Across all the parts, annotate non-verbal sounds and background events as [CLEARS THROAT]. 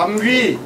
감귀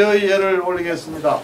삼배의 예를 올리겠습니다.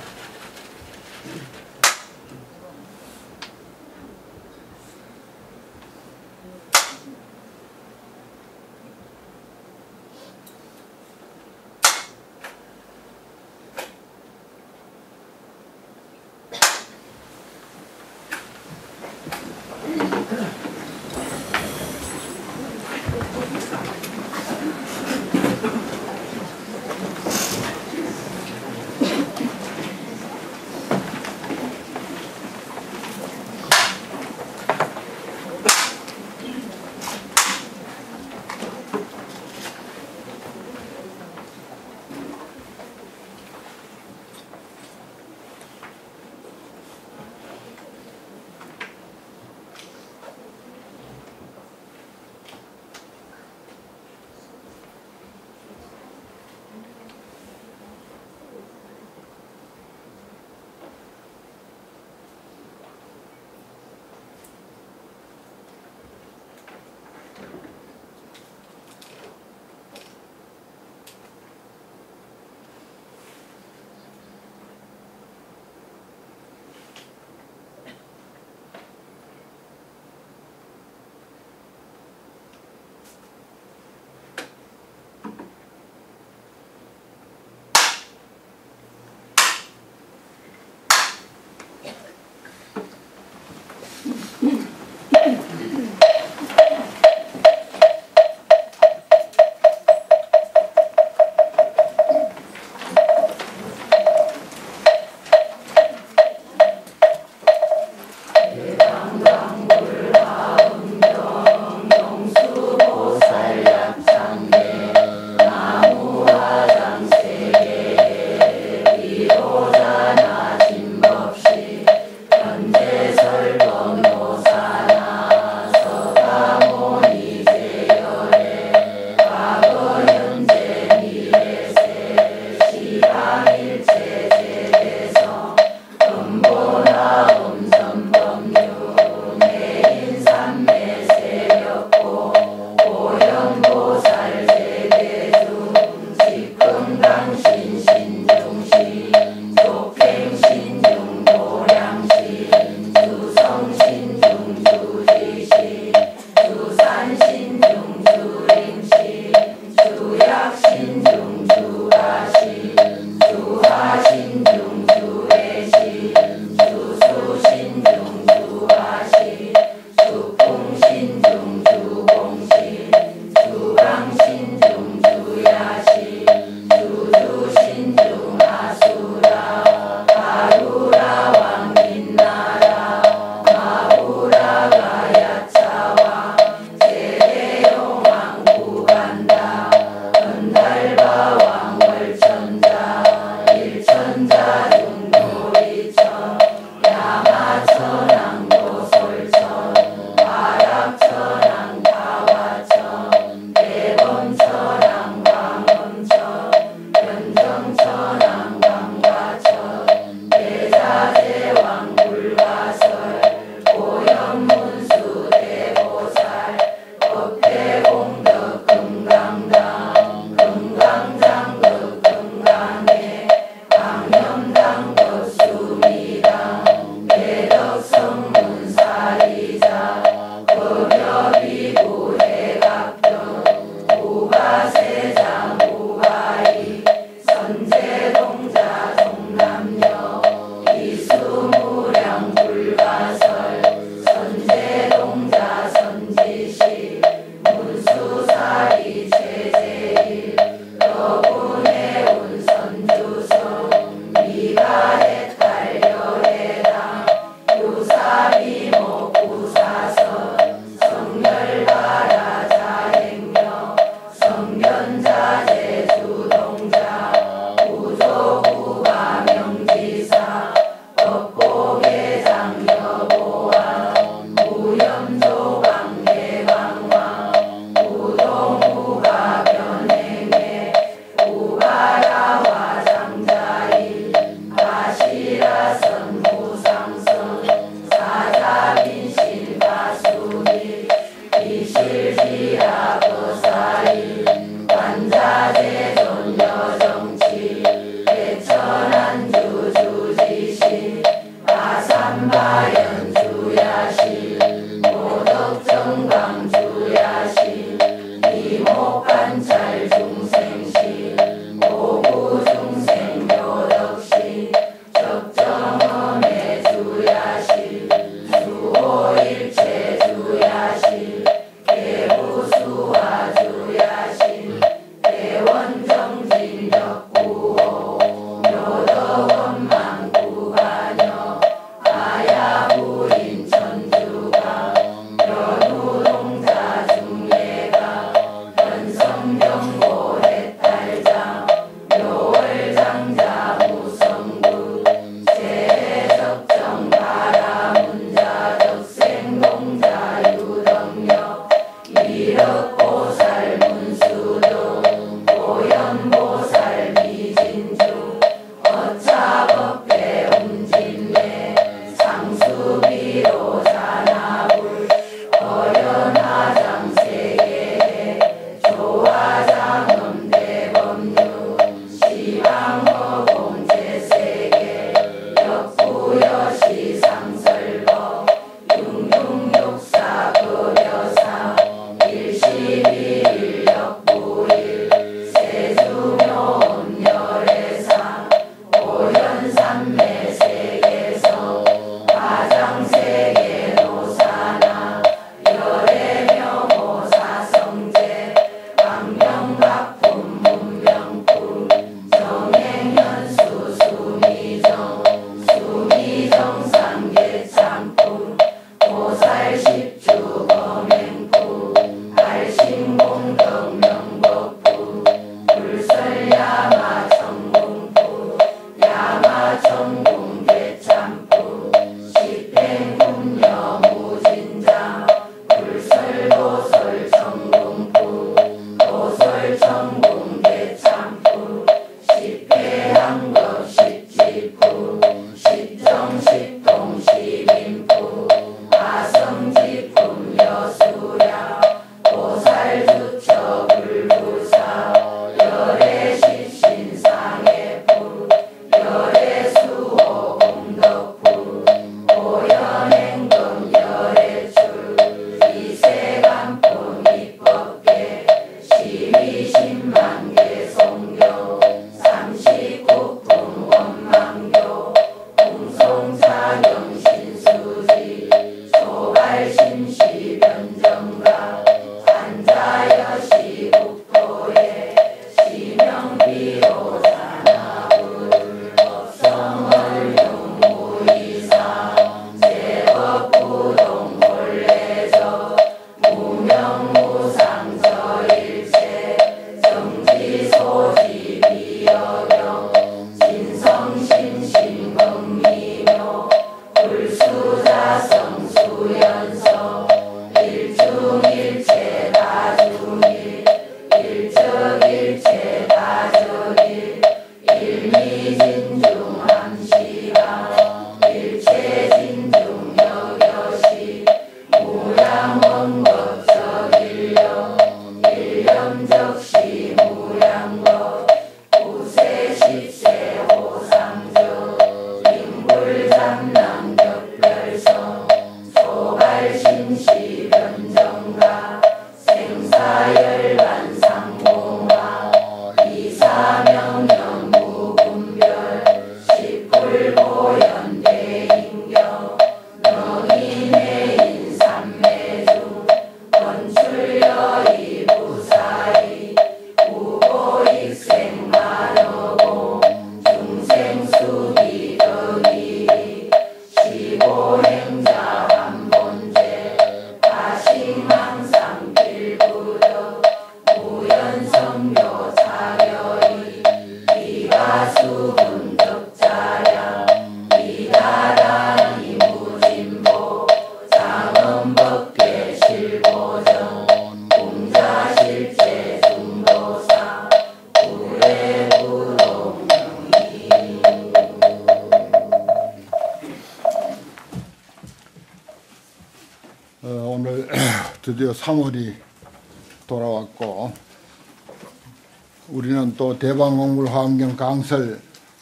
우리는 또 대방공물 환경 강설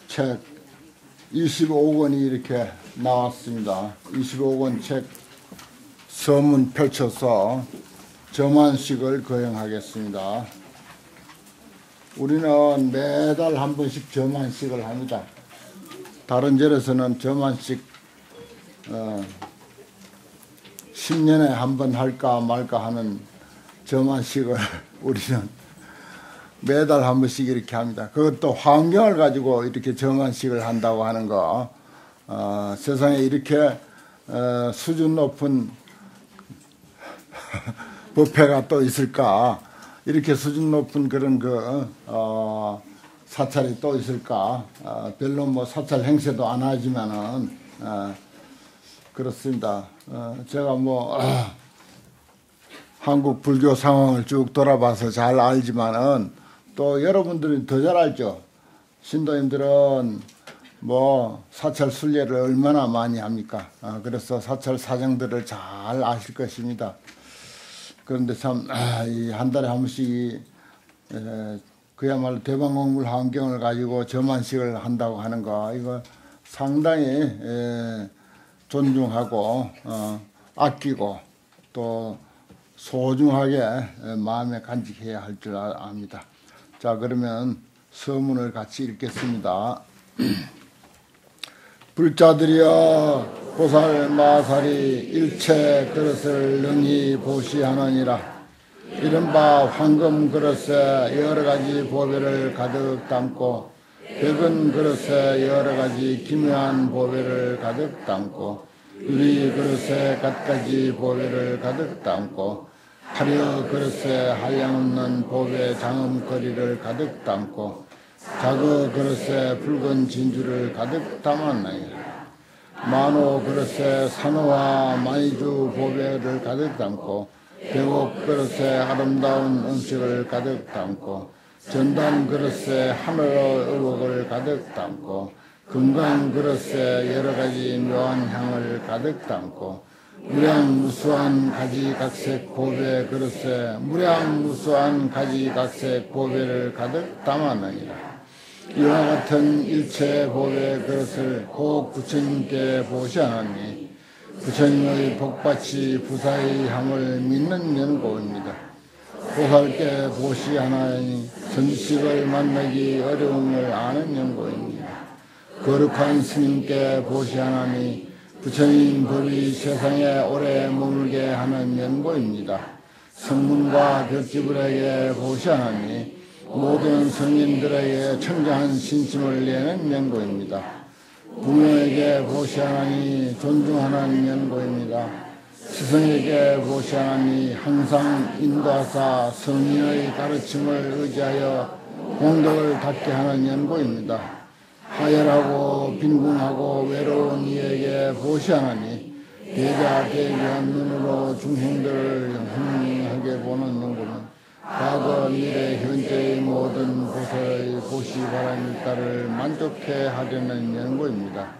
책 25권이 이렇게 나왔습니다. 25권 책 서문 펼쳐서 점안식을 거행하겠습니다. 우리는 매달 한 번씩 점안식을 합니다. 다른 절에서는 점안식 어, 10년에 한 번 할까 말까 하는 점안식을 [LAUGHS] 우리는 매달 한 번씩 이렇게 합니다. 그것도 환경을 가지고 이렇게 점안식을 한다고 하는 거, 어, 세상에 이렇게 어, 수준 높은 [LAUGHS] 법회가 또 있을까? 이렇게 수준 높은 그런 그 어, 사찰이 또 있을까? 어, 별로 뭐 사찰 행세도 안 하지만은 어, 그렇습니다. 어, 제가 뭐 아, 한국 불교 상황을 쭉 돌아봐서 잘 알지만은 또 여러분들은 더 잘 알죠. 신도님들은 뭐 사찰 순례를 얼마나 많이 합니까? 아, 그래서 사찰 사정들을 잘 아실 것입니다. 그런데 참, 아, 달에 한 번씩, 이, 에, 그야말로 대방 공물 환경을 가지고 점안식을 한다고 하는 거, 이거 상당히, 에, 존중하고, 어, 아끼고, 또 소중하게 에, 마음에 간직해야 할 줄 압니다. 자, 그러면 서문을 같이 읽겠습니다. [CLEARS THROAT] 불자들이여 보살 마살이 일체 그릇을 능히 보시하느니라 이른바 황금 그릇에 여러 가지 보배를 가득 담고 백은 그릇에 여러 가지 기묘한 보배를 가득 담고 유리 그릇에 갖가지 보배를 가득 담고 화려 그릇에 한량없는 보배 장음거리를 가득 담고 자그 그릇에 붉은 진주를 가득 담았나이다. 만호 그릇에 산호와 마이주 보배를 가득 담고 배곡 그릇에 아름다운 음식을 가득 담고 전단 그릇에 하늘 의복을 가득 담고 금강 그릇에 여러 가지 묘한 향을 가득 담고 무량무수한 가지각색 보배 그릇에 무량무수한 가지각색 보배를 가득 담았느니라. 이와 같은 일체 보배 그릇을 꼭 부처님께 보시하니 부처님의 복받이 부사의 함을 믿는 연고입니다. 보살께 보시하나니 전식을 만나기 어려움을 아는 연고입니다. 거룩한 스님께 보시하나니 부처님 법이 세상에 오래 머물게 하는 연고입니다. 성문과 벽지불에게 보시하나니 모든 성인들에게 청정한 신심을 내는 연고입니다. 부모에게 보시하나니 존중하는 연고입니다. 스승에게 보시하나니 항상 인도하사 성인의 가르침을 의지하여 공덕을 닦게 하는 연고입니다. 하열하고 빈궁하고 외로운 이에게 보시하나니 대자 대비한 눈으로 중생들을 흥하게 보는 연고는 과거 미래 현재의 모든 곳의 보시 바람 일가를 만족해 하려는 연구입니다.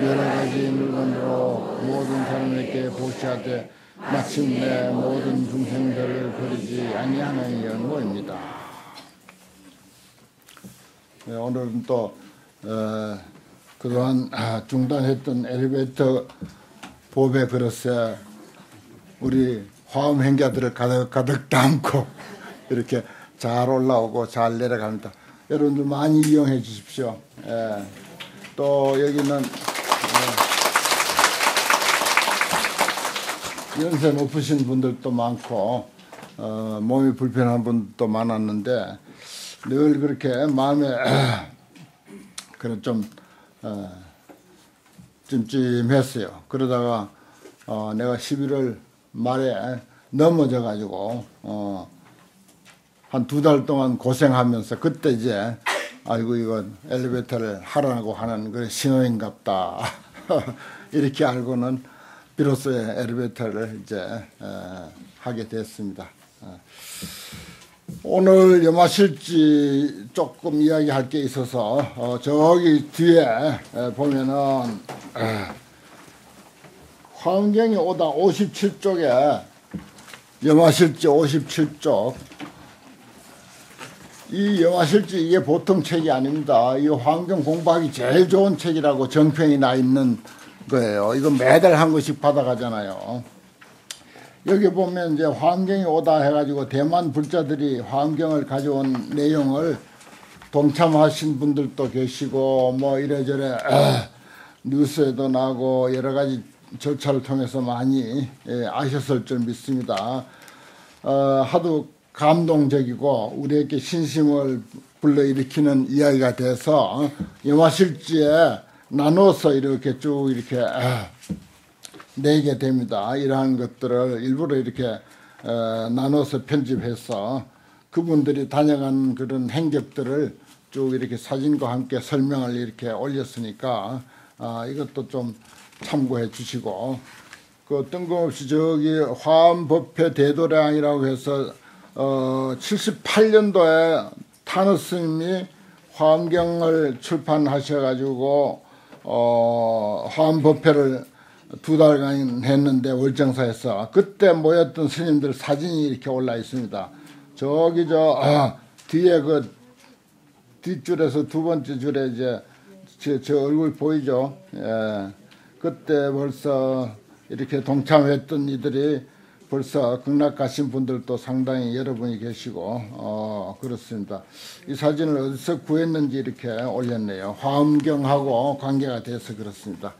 여러 가지 물건으로 모든 사람에게 보시하되 마침내 모든 중생들을 버리지 아니하는 연구입니다. 네, 오늘은 또 어, 그동안 아, 중단했던 엘리베이터 보배 그릇에 우리 화음 행자들을 가득 가득 담고 이렇게 잘 올라오고 잘 내려갑니다. 여러분들 많이 이용해 주십시오. 예. 또 여기는 예. 연세 높으신 분들도 많고 어, 몸이 불편한 분도 많았는데 늘 그렇게 마음에 그런 좀 어, 찜찜했어요. 그러다가 어, 내가 11월 말에 넘어져 가지고 어, 한 두 달 동안 고생하면서 그때 이제 아이고 이건 엘리베이터를 하라고 하는 그 신호인갑다 [LAUGHS] 이렇게 알고는 비로소 엘리베이터를 이제 어, 하게 됐습니다. 어. 오늘 염화실지 조금 이야기할 게 있어서 어, 저기 뒤에 에, 보면은 에, 환경이 오다 57쪽에 염화실지 57쪽 이 영화실지 이게 보통 책이 아닙니다. 이 환경 공부하기 제일 좋은 책이라고 정평이 나 있는 거예요. 이거 매달 한 권씩 받아가잖아요. 여기 보면 이제 환경이 오다 해가지고 대만 불자들이 환경을 가져온 내용을 동참하신 분들도 계시고 뭐 이래저래 에, 뉴스에도 나고 여러 가지 절차를 통해서 많이 예, 아셨을 줄 믿습니다. 어, 하도 감동적이고 우리에게 신심을 불러일으키는 이야기가 돼서 영화실지에 나눠서 이렇게 쭉 이렇게 에, 내게 됩니다. 이러한 것들을 일부러 이렇게 어, 나눠서 편집해서 그분들이 다녀간 그런 행적들을 쭉 이렇게 사진과 함께 설명을 이렇게 올렸으니까 아, 이것도 좀 참고해 주시고 그 뜬금없이 저기 화엄법회 대도량이라고 해서 어 78년도에 타너 스님이 화엄경을 출판하셔가지고 어 화엄법회를 두 달간 했는데 월정사에서 그때 모였던 스님들 사진이 이렇게 올라 있습니다. 저기 저 아, 뒤에 그 뒷줄에서 두 번째 줄에 이제 저, 저 얼굴 보이죠? 예. 그때 벌써 이렇게 동참했던 이들이 벌써 극락 가신 분들도 상당히 여러분이 계시고 어 그렇습니다. 이 사진을 어디서 구했는지 이렇게 올렸네요. 화엄경하고 관계가 돼서 그렇습니다.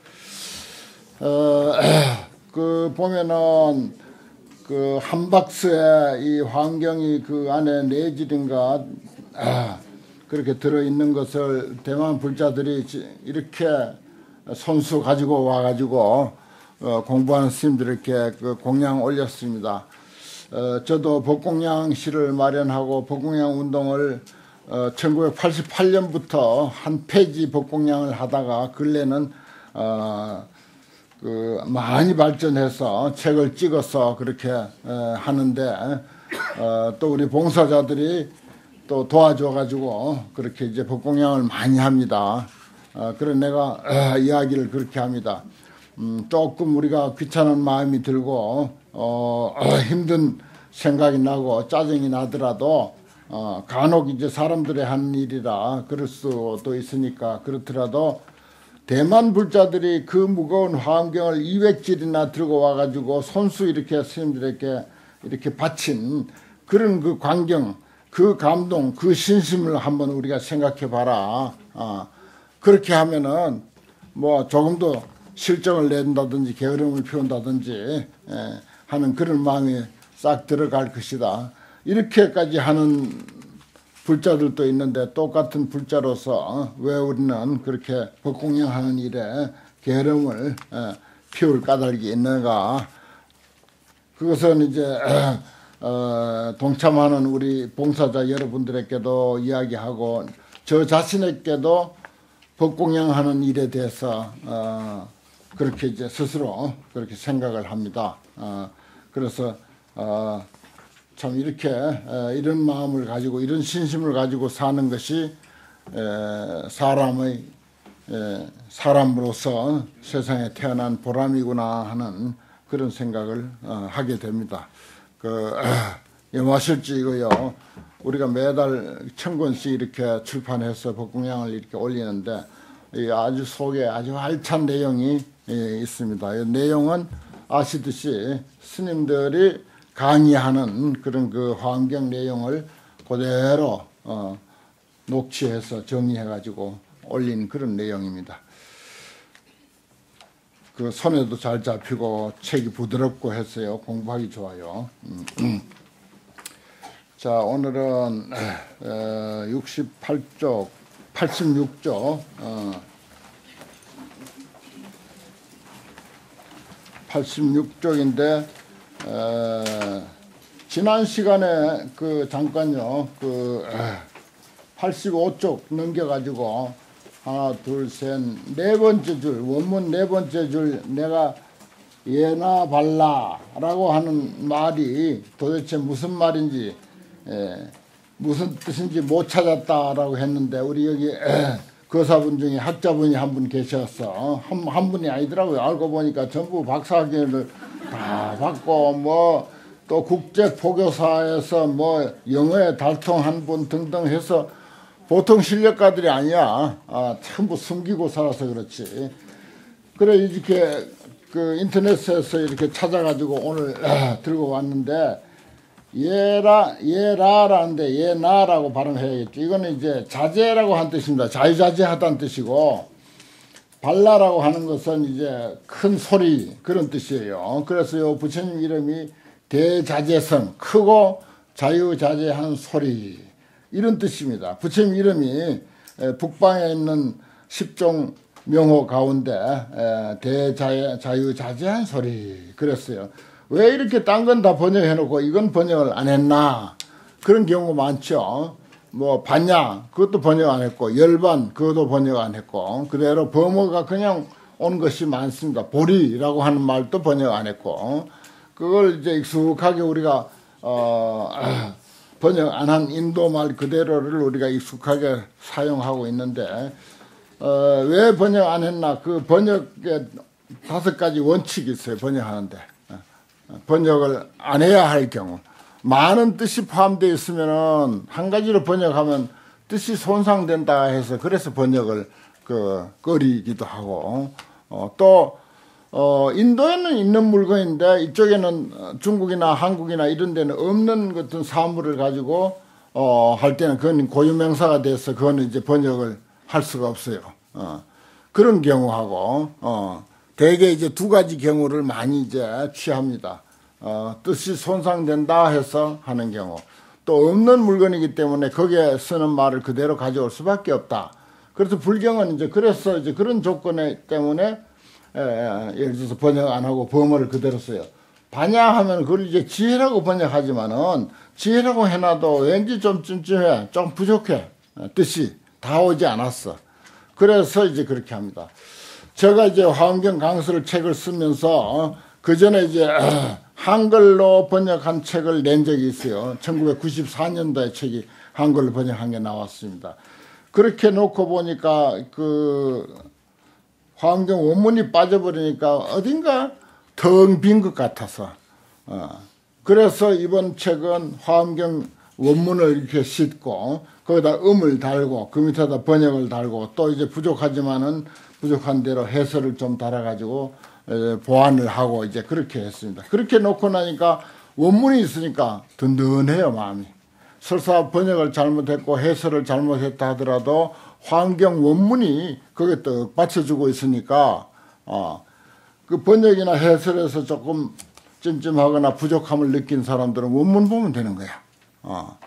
어 그 [CLEARS THROAT] 보면은 그 한 박스에 이 환경이 그 안에 내질인가 아, [CLEARS THROAT] 그렇게 들어 있는 것을 대만 불자들이 이렇게 손수 가지고 와 가지고 어, 공부하는 스님들에게 그 공양 올렸습니다. 어, 저도 복공양 시를 마련하고 복공양 운동을 어, 1988년부터 한 페이지 복공양을 하다가 근래는 어, 그 많이 발전해서 책을 찍어서 그렇게 에, 하는데 어, 또 우리 봉사자들이 또 도와줘 가지고 그렇게 이제 복공양을 많이 합니다. 어, 그래 내가 어, 이야기를 그렇게 합니다. 음, 조금 우리가 귀찮은 마음이 들고 어, 어, 힘든 생각이 나고 짜증이 나더라도 어, 간혹 이제 사람들의 한 일이라 그럴 수도 있으니까 그렇더라도 대만 불자들이 그 무거운 화엄경을 200질이나 들고 와가지고 손수 이렇게 스님들에게 이렇게 바친 그런 그 광경, 그 감동, 그 신심을 한번 우리가 생각해 봐라. 어, 그렇게 하면은 뭐 조금 더 실정을 낸다든지 게으름을 피운다든지 예, 하는 그런 마음이 싹 들어갈 것이다. 이렇게까지 하는 불자들도 있는데 똑같은 불자로서 왜 우리는 그렇게 법공양하는 일에 게으름을 예, 피울 까닭이 있는가? 그것은 이제 어, 동참하는 우리 봉사자 여러분들에게도 이야기하고 저 자신에게도 법공양하는 일에 대해서 어, 그렇게 이제 스스로 그렇게 생각을 합니다. 어, 그래서 어, 참 이렇게 에, 이런 마음을 가지고 이런 신심을 가지고 사는 것이 에, 사람의 에, 사람으로서 세상에 태어난 보람이구나 하는 그런 생각을 어, 하게 됩니다. 그 영화실지 이거요. 우리가 매달 천 권씩 이렇게 출판해서 복공양을 이렇게 올리는데 이 아주 속에 아주 알찬 내용이 예, 있습니다. 이 내용은 아시듯이 스님들이 강의하는 그런 그 환경 내용을 그대로 어, 녹취해서 정리해가지고 올린 그런 내용입니다. 그 손에도 잘 잡히고 책이 부드럽고 했어요. 공부하기 좋아요. 음, 음. 자, 오늘은 어, 68쪽, 86쪽, 어, 86쪽인데 어, 지난 시간에 그 잠깐요 그 85쪽 넘겨가지고 하나 둘셋네 번째 줄 원문 네 번째 줄 내가 예나 발라라고 하는 말이 도대체 무슨 말인지 에, 무슨 뜻인지 못 찾았다라고 했는데 우리 여기 거사분 중에 학자분이 한 분 계셨어 한, 한 분이 아니더라고요. 알고 보니까 전부 박사학위를 다 받고 뭐 또 국제 포교사에서 뭐 영어에 달통한 분 등등 해서 보통 실력가들이 아니야 아, 전부 숨기고 살아서 그렇지 그래 이렇게 그 인터넷에서 이렇게 찾아가지고 오늘 아, 들고 왔는데 예라 예라라는데 예나라고 발음해야겠죠. 이거는 이제 자제라고 한 뜻입니다. 자유자재하다는 뜻이고 발라라고 하는 것은 이제 큰 소리 그런 뜻이에요. 그래서 요 부처님 이름이 대자재성 크고 자유자재한 소리 이런 뜻입니다. 부처님 이름이 북방에 있는 십종 명호 가운데 대자유자재한 소리 그랬어요. 왜 이렇게 딴 건 다 번역해놓고 이건 번역을 안 했나 그런 경우 많죠. 뭐 반야 그것도 번역 안 했고 열반 그것도 번역 안 했고 그대로 범어가 그냥 온 것이 많습니다. 보리라고 하는 말도 번역 안 했고 그걸 이제 익숙하게 우리가 어 [CLEARS THROAT] 번역 안 한 인도 말 그대로를 우리가 익숙하게 사용하고 있는데 어, 왜 번역 안 했나? 그 번역에 다섯 가지 원칙이 있어요 번역하는데. 번역을 안 해야 할 경우 많은 뜻이 포함되어 있으면은 한 가지로 번역하면 뜻이 손상된다 해서 그래서 번역을 그 꺼리기도 하고 어, 또 어, 인도에는 있는 물건인데 이쪽에는 중국이나 한국이나 이런 데는 없는 어떤 사물을 가지고 어, 할 때는 그건 고유명사가 돼서 그거는 이제 번역을 할 수가 없어요. 어, 그런 경우하고 어, 대개 이제 두 가지 경우를 많이 이제 취합니다. 어, 뜻이 손상된다 해서 하는 경우 또 없는 물건이기 때문에 거기에 쓰는 말을 그대로 가져올 수밖에 없다. 그래서 불경은 이제 그래서 이제 그런 조건에 때문에 에, 예를 들어서 번역 안 하고 범어를 그대로 써요. 반야하면 그걸 이제 지혜라고 번역하지만은 지혜라고 해놔도 왠지 좀 찜찜해, 좀 부족해 뜻이 다 오지 않았어. 그래서 이제 그렇게 합니다. 제가 이제 화엄경 강서를 책을 쓰면서 그 전에 이제 [CLEARS THROAT] 한글로 번역한 책을 낸 적이 있어요. 1994년도에 책이 한글로 번역한 게 나왔습니다. 그렇게 놓고 보니까 그 화엄경 원문이 빠져버리니까 어딘가 텅 빈 것 같아서 어. 그래서 이번 책은 화엄경 원문을 이렇게 싣고 거기다 음을 달고 그 밑에다 번역을 달고 또 이제 부족하지만은 부족한 대로 해설을 좀 달아가지고 보완을 하고 이제 그렇게 했습니다. 그렇게 놓고 나니까 원문이 있으니까 든든해요 마음이. 설사 번역을 잘못했고 해설을 잘못했다 하더라도 환경 원문이 거기에 떡 받쳐주고 있으니까 어, 그 번역이나 해설에서 조금 찜찜하거나 부족함을 느낀 사람들은 원문 보면 되는 거야. 어.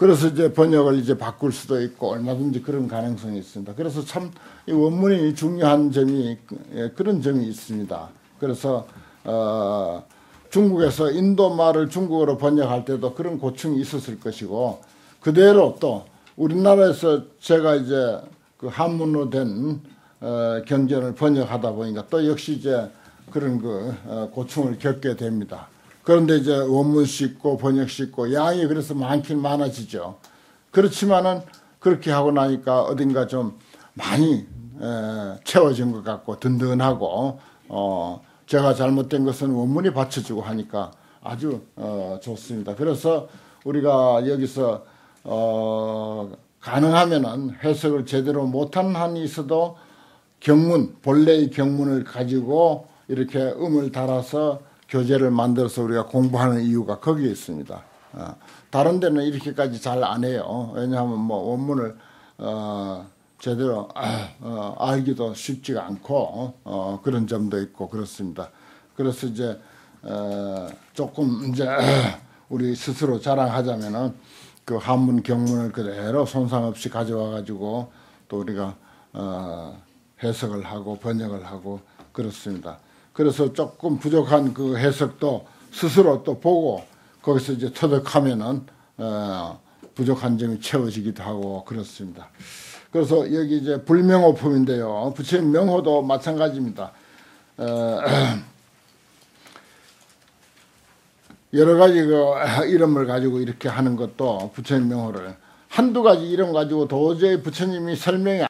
그래서 이제 번역을 이제 바꿀 수도 있고 얼마든지 그런 가능성이 있습니다. 그래서 참 이 원문이 중요한 점이 예, 그런 점이 있습니다. 그래서 어, 중국에서 인도 말을 중국어로 번역할 때도 그런 고충이 있었을 것이고 그대로 또 우리나라에서 제가 이제 그 한문으로 된 어, 경전을 번역하다 보니까 또 역시 이제 그런 그 어, 고충을 겪게 됩니다. 그런데 이제 원문 씻고 번역 씻고 양이 그래서 많긴 많아지죠. 그렇지만은 그렇게 하고 나니까 어딘가 좀 많이 에, 채워진 것 같고 든든하고 어 제가 잘못된 것은 원문이 받쳐주고 하니까 아주 어 좋습니다. 그래서 우리가 여기서 어 가능하면은 해석을 제대로 못한 한이 있어도 경문 본래의 경문을 가지고 이렇게 음을 달아서 교재를 만들어서 우리가 공부하는 이유가 거기에 있습니다. 어, 다른 데는 이렇게까지 잘 안 해요. 왜냐하면 뭐 원문을 어, 제대로 아, 어, 알기도 쉽지가 않고 어, 그런 점도 있고 그렇습니다. 그래서 이제 어, 조금 이제 우리 스스로 자랑하자면은 그 한문 경문을 그대로 손상 없이 가져와 가지고 또 우리가 어, 해석을 하고 번역을 하고 그렇습니다. 그래서 조금 부족한 그 해석도 스스로 또 보고 거기서 이제 터득하면은 어, 부족한 점이 채워지기도 하고 그렇습니다. 그래서 여기 이제 불명호품인데요. 부처님 명호도 마찬가지입니다. 어, [CLEARS THROAT] 여러 가지 그 [CLEARS THROAT] 이름을 가지고 이렇게 하는 것도 부처님 명호를 한두 가지 이름 가지고 도저히 부처님이 설명이